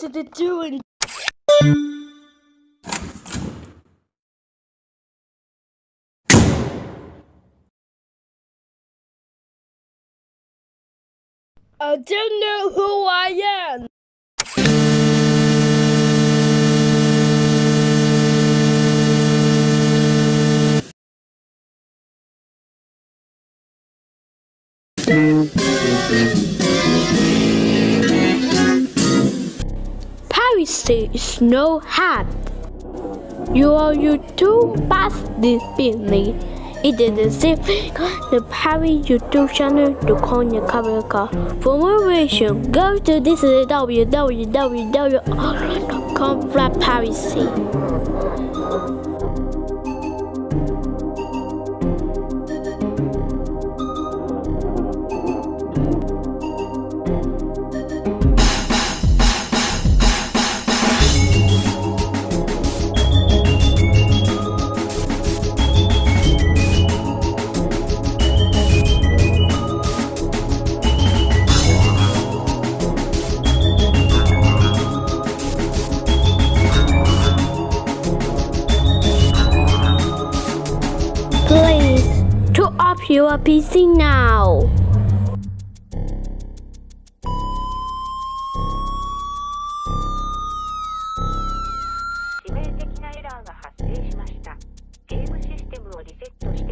Are they doing? I don't know who I am. Piracy is no hat. You are you too fast this evening. It is the same. The Pirate YouTube channel to call your cover car. For more information, go to this www.com piracy.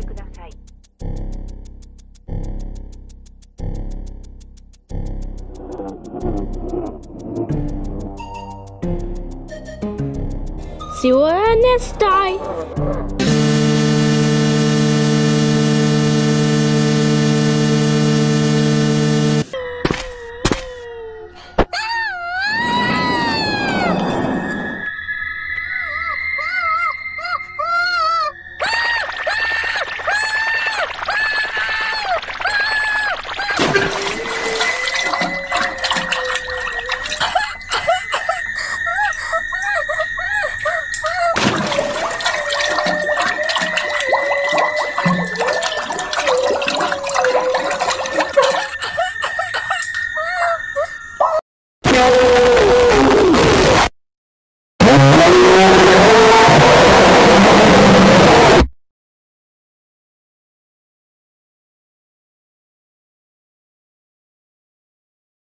ください See you next time.